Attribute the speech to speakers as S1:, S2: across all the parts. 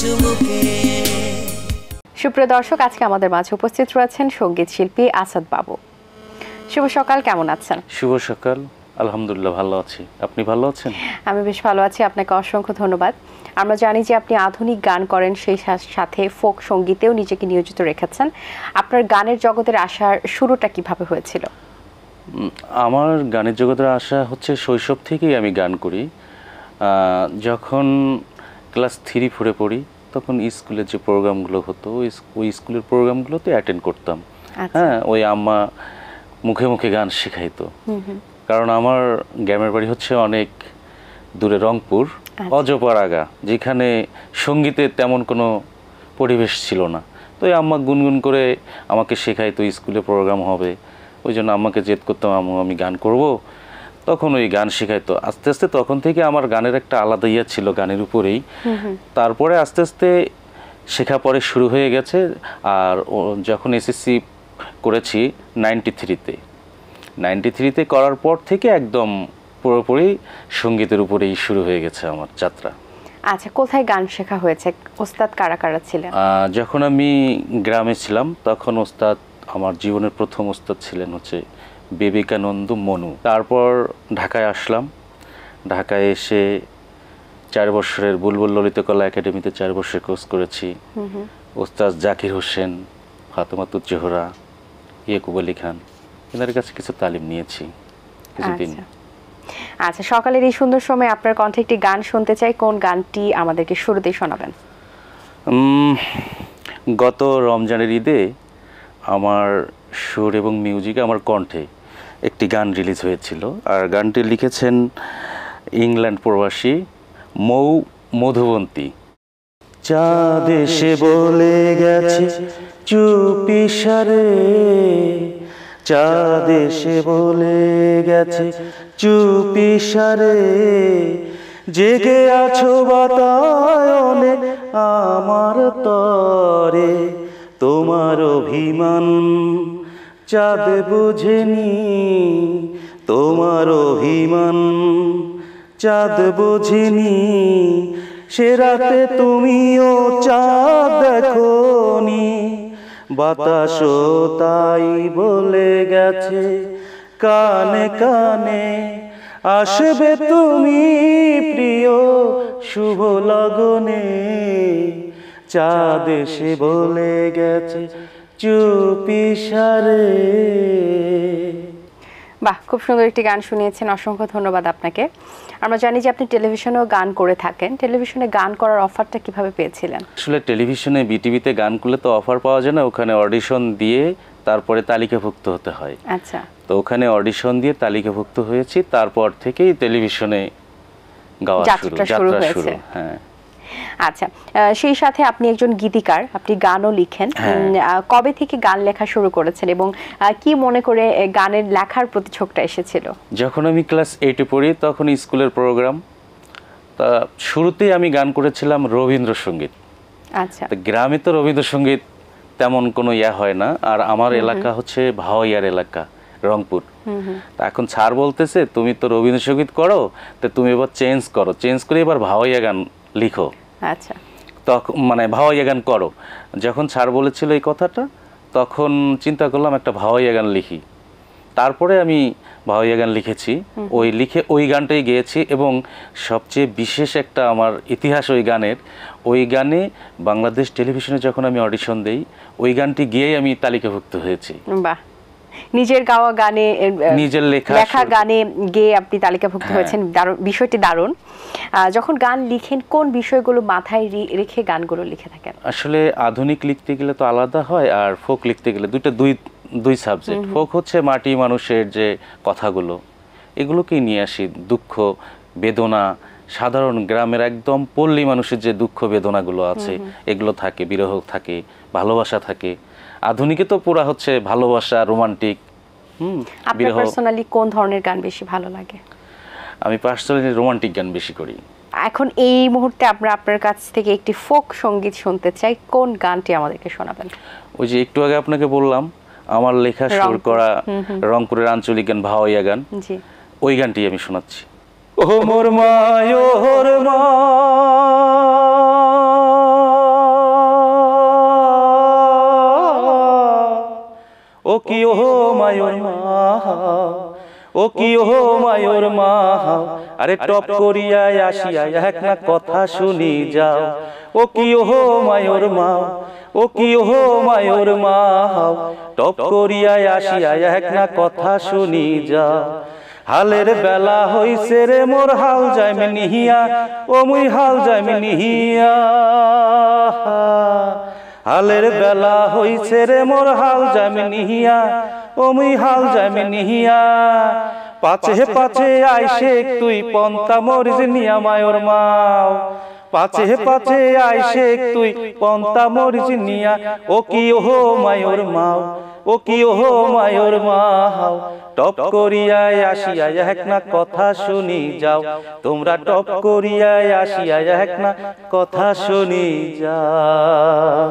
S1: চুমুকে
S2: সুপ্রিয় দর্শক আজকে আমাদের মাঝে উপস্থিত রয়েছেন সংগীত শিল্পী আসাদ বাবু। শুভ সকাল কেমন আছেন?
S3: শুভ সকাল আলহামদুলিল্লাহ ভালো আছি। আপনি ভালো আছেন?
S2: আমি বেশ ভালো আছি আপনাকে অসংখ্য ধন্যবাদ। আমরা জানি যে আপনি আধুনিক গান করেন সেই সাথে ফোক সঙ্গীতেও নিজেকে নিয়োজিত রেখেছেন। আপনার গানের জগতের আসার শুরুটা কীভাবে হয়েছিল?
S3: আমার গানের জগতের আশা হচ্ছে শৈশব থেকেই আমি গান করি। যখন ক্লাস থ্রি ফোরে পড়ি তখন স্কুলের যে প্রোগ্রামগুলো হতো ওই স্ক- ওই স্কুলের প্রোগ্রামগুলোতে অ্যাটেন্ড করতাম।
S2: আচ্ছা।
S3: হ্যাঁ ওই আম্মা মুখে মুখে গান শেখাইতো। কারণ আমার গ্রামের বাড়ি হচ্ছে অনেক দূরে রংপুর অজপাড়াগা যেখানে সঙ্গীতের তেমন কোনো পরিবেশ ছিল না। তো এই আম্মা গুনগুন করে আমাকে শেখাইতো স্কুলে প্রোগ্রাম হবে। ওই জন্য আম্মাকে জেদ করতাম আম্মু আমি গান করব? তখন ওই গান শেখাইতো। আস্তে আস্তে তখন থেকে আমার গানের একটা আলাদা ইয়া ছিল গানের উপরেই। তারপরে আস্তে আস্তে শেখা পরে শুরু হয়ে গেছে আর যখন এসএসসি করেছি নাইনটি থ্রিতে। নাইনটি থ্রিতে করার পর থেকে একদম পুরোপুরি সঙ্গীতের উপরেই শুরু হয়ে গেছে আমার যাত্রা।
S2: আচ্ছা কোথায় গান শেখা হয়েছে? ওস্তাদ কারা কারা ছিলেন?
S3: যখন আমি গ্রামে ছিলাম তখন ওস্তাদ আমার জীবনের প্রথম ওস্তাদ ছিলেন হচ্ছে বিবেকানন্দ মনু। তারপর ঢাকায় আসলাম। ঢাকায় এসে চার বছরের বুলবুল ললিতকলা একাডেমিতে চার বছর কোর্স করেছি। ওস্তাদ জাকির হোসেন ফাতেমাতুজ জোহরা ইয়াকুব আলী খান এনার কাছে কিছু তালিম নিয়েছি কিছুদিন।
S2: আচ্ছা। আচ্ছা সকালের এই সুন্দর সময় আপনার কণ্ঠে একটি গান শুনতে চাই। কোন গানটি আমাদেরকে শুরুতেই শোনাবেন?
S3: গত রমজানের ঈদে আমার সুর এবং মিউজিক আমার কণ্ঠে একটি গান রিলিজ হয়েছিল। আর গানটি লিখেছেন ইংল্যান্ড প্রবাসী মৌ মধুবন্তী। চাঁদ এসে বলে গেছে, চুপি সারে। চাঁদ এসে বলে গেছে, চুপি সারে। জেগে আছো বাতায়নে আমার তরে, তোমার অভিমান চাঁদ বুঝেনি তোমার অভিমান। চাঁদ বুঝিনি, সে রাতে তুমিও চাঁদ দেখনি। বাতাসও তাই বলে গেছে, কানে কানে আসবে তুমি প্রিয় শুভ লগনে। চাঁদ এসে বলে গেছে চুপি সারে।
S2: বাহ খুব সুন্দর একটি গান শুনিয়েছেন অসংখ্য ধন্যবাদ আপনাকে। আমরা জানি যে আপনি টেলিভিশনেও গান করে থাকেন। টেলিভিশনে গান করার অফারটা কীভাবে পেয়েছিলেন?
S3: আসলে টেলিভিশনে বিটিভিতে গান করলে তো অফার পাওয়া যায় না ওখানে অডিশন দিয়ে তারপরে তালিকাভুক্ত হতে হয়।
S2: আচ্ছা।
S3: তো ওখানে অডিশন দিয়ে তালিকাভুক্ত হয়েছি তারপর থেকেই টেলিভিশনে গাওয়া শুরু যাত্রা
S2: হয়েছে।
S3: শুরু হ্যাঁ।
S2: আচ্ছা সেই সাথে আপনি একজন গীতিকার আপনি গানও লিখেন।
S3: হ্যাঁ।
S2: কবে থেকে গান লেখা শুরু করেছেন এবং কি মনে করে গানের লেখার প্রতি ঝোঁকটা এসেছিল?
S3: যখন আমি ক্লাস এইটে পড়ি তখন স্কুলের প্রোগ্রাম। তা শুরুতেই আমি গান করেছিলাম রবীন্দ্রসঙ্গীত।
S2: আচ্ছা।
S3: গ্রামে তো রবীন্দ্রসঙ্গীত তেমন কোনো ইয়া হয় না। আর আমার এলাকা হচ্ছে ভাওয়াইয়ার এলাকা রংপুর। তা এখন ছাড় বলতেছে তুমি তো রবীন্দ্রসঙ্গীত করো তো তুমি এবার চেঞ্জ করো। চেঞ্জ করে এবার ভাওয়াইয়া গান লিখো।
S2: আচ্ছা।
S3: তখন মানে ভাওয়াইয়া গান করো। যখন স্যার বলেছিল এই কথাটা তখন চিন্তা করলাম একটা ভাওয়াইয়া গান লিখি। তারপরে আমি ভাওয়াইয়া গান লিখেছি। ওই লিখে ওই গানটাই গেয়েছি এবং সবচেয়ে বিশেষ একটা আমার ইতিহাস ওই গানের। ওই গানে বাংলাদেশ টেলিভিশনে যখন আমি অডিশন দেই ওই গানটি গিয়েই আমি তালিকাভুক্ত হয়েছি।
S2: বাহ। নিজের গাওয়া গানে
S3: নিজের লেখা
S2: গানে গেয়ে আপনি তালিকাভুক্ত
S3: হ্যাঁ।
S2: হয়েছেন। বিষয়টি দারুণ। যখন গান লিখেন কোন বিষয়গুলো মাথায় রেখে গানগুলো লিখে থাকেন?
S3: আসলে আধুনিক লিখতে গেলে তো আলাদা হয় আর ফোক লিখতে গেলে দুইটা দুই দুই সাবজেক্ট ফোক হচ্ছে মাটি মানুষের যে কথাগুলো এগুলোকেই নিয়ে আসি দুঃখ বেদনা। সাধারণ গ্রামের একদম পল্লী মানুষের যে দুঃখ বেদনাগুলো আছে এগুলো থাকে বিরহ থাকে ভালোবাসা থাকে। আধুনিকে তো পুরা হচ্ছে ভালোবাসা রোমান্টিক হুম।
S2: আপনার পার্সোনালি কোন ধরনের গান বেশি ভালো লাগে?
S3: আমি পার্সোনালি রোমান্টিক গান বেশি করি।
S2: এখন এই মুহূর্তে আমরা আপনার কাছ থেকে একটি ফোক সংগীত শুনতে চাই। কোন গানটি আমাদেরকে শোনাবেন?
S3: ওই যে একটু আগে আপনাকে বললাম আমার লেখা সুর করা রংপুরের আঞ্চলিক গান ভাওয়াইয়া গান। ওই গানটি আমি শোনাচ্ছি। ও মোর মায় ও মোর মা কি ও মায়ুর মা ও কি ও মায়ুর মা আরে টপ করিয়ায় আসিয়া এক না কথা শুনি যাও। ও কি ও মায়ুর মা? ও কি ও মায়ুর মা টপ করিয়ায় আসিয়া এক না কথা শুনি যাও। হালের বেলা হইছে রে মোর হাল যাইম নিহিয়া, ও মুই হাল যাইম নিহিয়া। হালের বেলা হইছে রে মোর হাল জামি নিহিয়া ওমি হাল জামি নিহিয়া। পাছে পাছে আইসে তুই পন্তা মরিজ নিয়া মায়োর মাও। পাছে পাছে আইসে তুই পন্তা মরিচ নিয়া। ও কি ওহো মায়র মাও ও কি ওহো মায়র মাও। টপ করিয়ায় আসিয়া এক না কথা শুনি যাও। তোমরা টপ করিয়ায় আসিয়া এক না কথা শুনি যাও।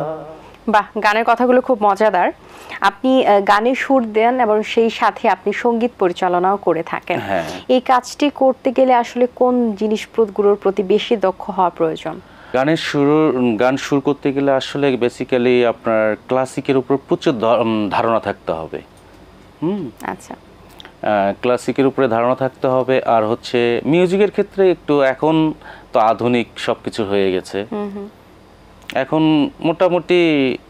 S2: বাহ গানের কথাগুলো খুব মজাদার। আপনি গানের সুর দেন এবং সেই সাথে আপনি সংগীত পরিচালনাও করে থাকেন।
S3: হ্যাঁ।
S2: এই কাজটি করতে গেলে আসলে কোন জিনিসগুলোর প্রতি বেশি দক্ষ হওয়া প্রয়োজন?
S3: গানের শুরু গান সুর করতে গেলে আসলে বেসিক্যালি আপনার ক্লাসিকের উপর প্রচুর ধারণা থাকতে হবে। হুম?
S2: আচ্ছা।
S3: ক্লাসিকের উপরে ধারণা থাকতে হবে আর হচ্ছে মিউজিকের ক্ষেত্রে একটু এখন তো আধুনিক সব কিছু হয়ে গেছে। এখন মোটামুটি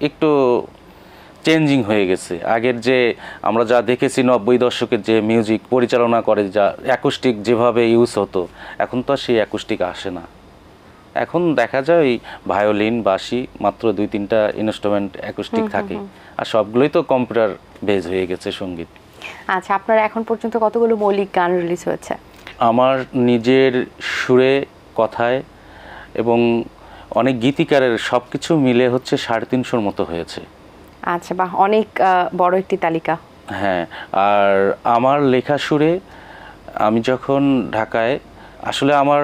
S3: একটু চেঞ্জিং হয়ে গেছে। আগের যে আমরা যা দেখেছি নব্বই দশকের যে মিউজিক পরিচালনা করে যা অ্যাকুস্টিক যেভাবে ইউজ হতো এখন তো আর সেই অ্যাকুস্টিক আসে না। এখন দেখা যায় ওই ভায়োলিন বাঁশি মাত্র দুই তিনটা ইনস্ট্রুমেন্ট অ্যাকুস্টিক থাকে। আর সবগুলোই তো কম্পিউটার বেজ হয়ে গেছে সংগীত।
S2: আচ্ছা আপনার এখন পর্যন্ত কতগুলো মৌলিক গান রিলিজ হয়েছে?
S3: আমার নিজের সুরে কথায় এবং অনেক গীতিকারের সব কিছু মিলে হচ্ছে সাড়ে তিনশোর মতো হয়েছে।
S2: আচ্ছা বাহ অনেক বড় একটি তালিকা।
S3: হ্যাঁ আর আমার লেখা সুরে আমি যখন ঢাকায় আসলে আমার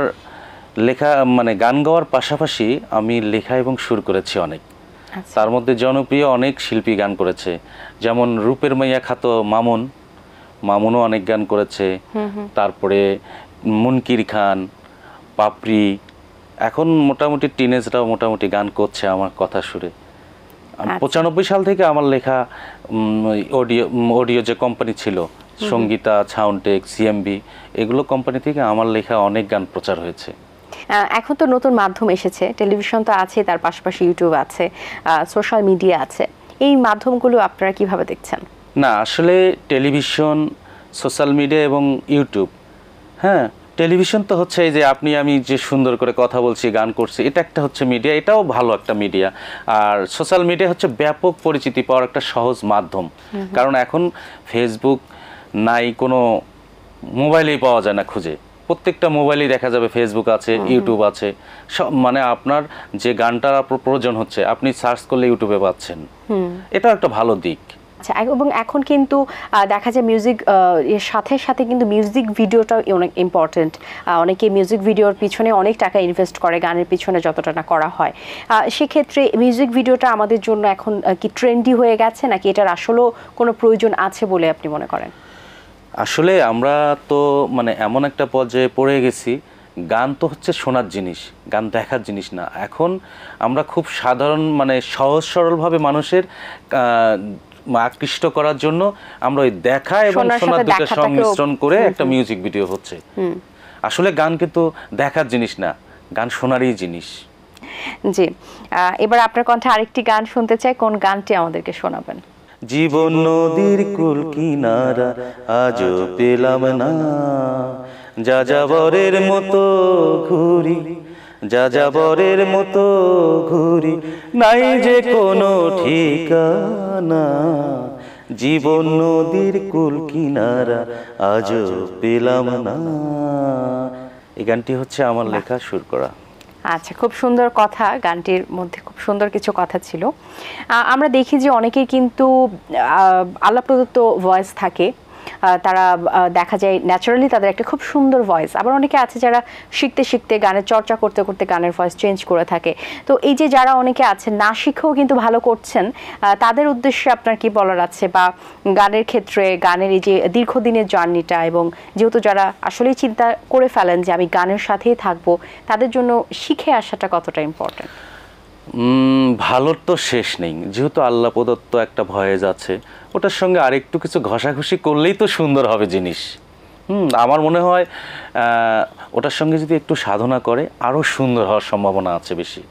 S3: লেখা মানে গান গাওয়ার পাশাপাশি আমি লেখা এবং সুর করেছি অনেক।
S2: আচ্ছা।
S3: তার মধ্যে জনপ্রিয় অনেক শিল্পী গান করেছে। যেমন রূপের মাইয়া খ্যাত মামুন মামুনও অনেক গান করেছে। তারপরে মুনকির খান পাপড়ি এখন মোটামুটি টিনেজরাও মোটামুটি গান করছে আমার কথা সুরে। পঁচানব্বই সাল থেকে আমার লেখা অডিও অডিও যে কোম্পানি ছিল সঙ্গীতা সাউন্ডটেক সিএমবি এগুলো কোম্পানি থেকে আমার লেখা অনেক গান প্রচার হয়েছে।
S2: এখন তো নতুন মাধ্যম এসেছে টেলিভিশন তো আছে তার পাশাপাশি ইউটিউব আছে সোশ্যাল মিডিয়া আছে। এই মাধ্যমগুলো আপনারা কীভাবে দেখছেন?
S3: না আসলে টেলিভিশন সোশ্যাল মিডিয়া এবং ইউটিউব হ্যাঁ? টেলিভিশন তো হচ্ছে এই যে আপনি আমি যে সুন্দর করে কথা বলছি গান করছি এটা একটা হচ্ছে মিডিয়া এটাও ভালো একটা মিডিয়া আর সোশ্যাল মিডিয়া হচ্ছে ব্যাপক পরিচিতি পাওয়ার একটা সহজ মাধ্যম। কারণ এখন ফেসবুক নাই কোনো মোবাইলেই পাওয়া যায় না খুঁজে। প্রত্যেকটা মোবাইলেই দেখা যাবে ফেসবুক আছে ইউটিউব আছে। সব মানে আপনার যে গানটার প্রয়োজন হচ্ছে আপনি সার্চ করলে ইউটিউবে পাচ্ছেন। এটাও একটা ভালো দিক।
S2: আচ্ছা এবং এখন কিন্তু দেখা যায় মিউজিক এর সাথে সাথে কিন্তু মিউজিক ভিডিওটাও অনেক ইম্পর্টেন্ট অনেকে মিউজিক ভিডিওর পিছনে অনেক টাকা ইনভেস্ট করে, গানের পিছনে যতটা না করা হয়। সেক্ষেত্রে মিউজিক ভিডিওটা আমাদের জন্য এখন কি ট্রেন্ডি হয়ে গেছে নাকি এটার আসলেও কোনো প্রয়োজন আছে বলে আপনি মনে করেন?
S3: আসলে আমরা তো মানে এমন একটা পর্যায়ে পড়ে গেছি, গান তো হচ্ছে শোনার জিনিস, গান দেখার জিনিস না। এখন আমরা খুব সাধারণ মানে সহজ সরলভাবে মানুষের আকৃষ্ট করার জন্য আমরা ওই দেখা এবং
S2: শোনার
S3: দুটো সংমিশ্রণ করে একটা মিউজিক ভিডিও হচ্ছে। আসলে গান কিন্তু দেখার জিনিস না গান শোনারই জিনিস।
S2: জি এবার আপনার কণ্ঠে আরেকটি গান শুনতে চাই কোন গানটি আমাদেরকে শোনাবেন?
S3: জীবন নদীর কুল কিনারা আজও পেলাম না যা যাবরের মতো ঘুরি যা যাবরের মতো ঘুরি নাই যে কোনো ঠিকানা। জীবন নদীর কুল কিনারা আজও পেলাম না। এই গানটি হচ্ছে আমার লেখা সুর করা।
S2: আচ্ছা খুব সুন্দর কথা গানটির মধ্যে খুব সুন্দর কিছু কথা ছিল। আমরা দেখি যে অনেকেই কিন্তু আল্লাহ প্রদত্ত ভয়েস থাকে। তারা দেখা যায় ন্যাচারালি তাদের একটা খুব সুন্দর ভয়েস আবার অনেকে আছে যারা শিখতে শিখতে গানের চর্চা করতে করতে গানের ভয়েস চেঞ্জ করে থাকে। তো এই যে যারা অনেকে আছেন না শিখেও কিন্তু ভালো করছেন তাদের উদ্দেশ্যে আপনার কি বলার আছে? বা গানের ক্ষেত্রে গানের এই যে দীর্ঘদিনের জার্নিটা এবং যেহেতু যারা আসলেই চিন্তা করে ফেলেন যে আমি গানের সাথেই থাকব তাদের জন্য শিখে আসাটা কতটা ইম্পর্টেন্ট
S3: উম, ভালোর তো শেষ নেই। যেহেতু আল্লাহ প্রদত্ত একটা ভয়েস আছে, ওটার সঙ্গে আরেকটু কিছু ঘষাঘষি করলেই তো সুন্দর হবে জিনিস। হুম, আমার মনে হয় ওটার সঙ্গে যদি একটু সাধনা করে আরও সুন্দর হওয়ার সম্ভাবনা আছে বেশি।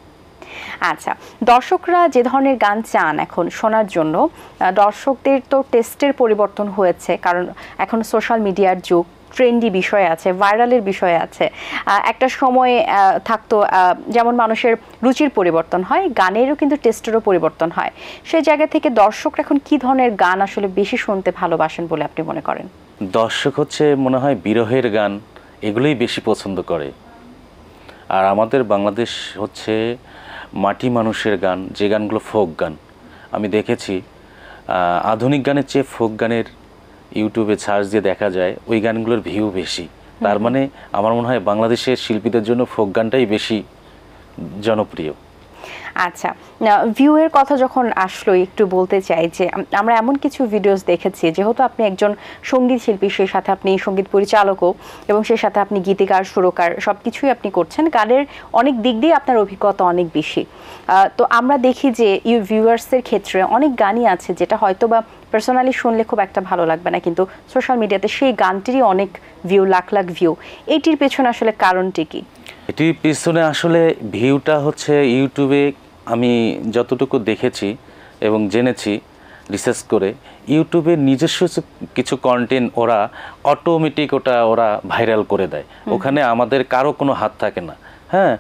S2: আচ্ছা দর্শকরা যে ধরনের গান চান এখন শোনার জন্য দর্শকদের তো টেস্টের পরিবর্তন হয়েছে, কারণ এখন সোশ্যাল মিডিয়ার যুগ। ট্রেন্ডি বিষয় আছে, ভাইরালের বিষয় আছে। একটা সময় থাকতো যেমন মানুষের রুচির পরিবর্তন হয়, গানেরও কিন্তু টেস্টেরও পরিবর্তন হয়। সেই জায়গা থেকে দর্শকরা এখন কি ধরনের গান আসলে বেশি শুনতে ভালোবাসেন বলে আপনি মনে করেন?
S3: দর্শক হচ্ছে মনে হয় বিরহের গান, এগুলোই বেশি পছন্দ করে। আর আমাদের বাংলাদেশ হচ্ছে মাটি মানুষের গান, যে গানগুলো ফোক গান। আমি দেখেছি আধুনিক গানের চেয়ে ফোক গানের ইউটিউবে সার্চ দিয়ে দেখা যায় ওই গানগুলোর ভিউ বেশি। তার মানে আমার মনে হয় বাংলাদেশের শিল্পীদের জন্য ফোক গানটাই বেশি জনপ্রিয়।
S2: আচ্ছা ভিউয়ের কথা যখন আসলো, একটু বলতে চাই যে আমরা এমন কিছু ভিডিওস দেখেছি, যেহেতু আপনি একজন সংগীত শিল্পী, সেই সাথে আপনি সংগীত পরিচালকও এবং সেই সাথে আপনি গীতিকার, সুরকার সব কিছুই আপনি করছেন, গানের অনেক দিক দিয়ে আপনার অভিজ্ঞতা অনেক বেশি। তো আমরা দেখি যে ইউ ভিউয়ার্সের ক্ষেত্রে অনেক গানই আছে, যেটা হয়তো বা পার্সোনালি শুনলে খুব একটা ভালো লাগবে না, কিন্তু সোশ্যাল মিডিয়াতে সেই গানটিরই অনেক ভিউ লাখ লাখ ভিউ এইটির পেছনে আসলে কারণটি কি?
S3: এটির পিছনে আসলে ভিউটা হচ্ছে ইউটিউবে আমি যতটুকু দেখেছি এবং জেনেছি রিসার্চ করে ইউটিউবে নিজস্ব কিছু কন্টেন্ট ওরা অটোমেটিক ওটা ওরা ভাইরাল করে দেয়। ওখানে আমাদের কারও কোনো হাত থাকে না। হ্যাঁ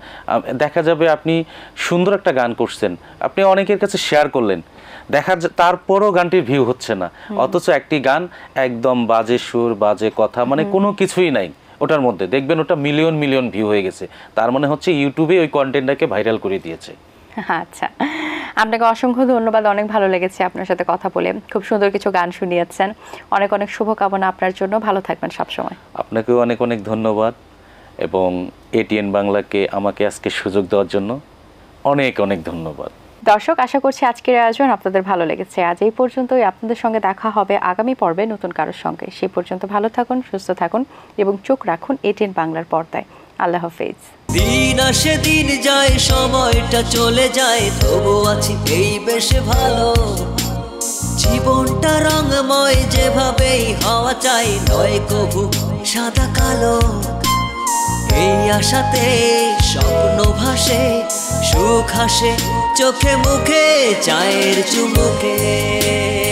S3: দেখা যাবে আপনি সুন্দর একটা গান করছেন আপনি অনেকের কাছে শেয়ার করলেন দেখা যা- তারপরও গানটির ভিউ হচ্ছে না। অথচ একটি গান একদম বাজে সুর বাজে কথা মানে কোনো কিছুই নাই। ওটার মধ্যে। দেখবেন ওটা মিলিয়ন মিলিয়ন ভিউ হয়ে গেছে। তার মানে হচ্ছে ইউটিউবে ওই কন্টেন্টটাকে ভাইরাল করে দিয়েছে।
S2: আচ্ছা। আপনাকে অসংখ্য ধন্যবাদ অনেক ভালো লেগেছে আপনার সাথে কথা বলে। খুব সুন্দর কিছু গান শুনিয়েছেন। অনেক অনেক শুভকামনা আপনার জন্য। ভালো থাকবেন সবসময়।
S3: আপনাকেও অনেক অনেক ধন্যবাদ এবং এটিএন বাংলাকে আমাকে আজকে সুযোগ দেওয়ার জন্য অনেক অনেক ধন্যবাদ।
S2: দর্শক, আশা করছি আজকের আয়োজন আপনাদের ভালো লেগেছে। আজ এই পর্যন্তই। আপনাদের সঙ্গে দেখা হবে আগামী পর্বে নতুন কারোর সঙ্গে। সেই পর্যন্ত ভালো থাকুন, সুস্থ থাকুন এবং চোখ রাখুন এটিএন বাংলার পর্দায়। আল্লাহ হাফেজ।
S1: দিন আসে দিন যায়, সময়টা চলে যায়, তবু আছি এই বেশ ভালো। জীবনটা রঙময় যেভাবেই হওয়া চাই, নয় কভু সাদা কালো। এই আশাতে স্বপ্ন ভাসে সুখ হাসে চোখে মুখে চায়ের চুমুকে।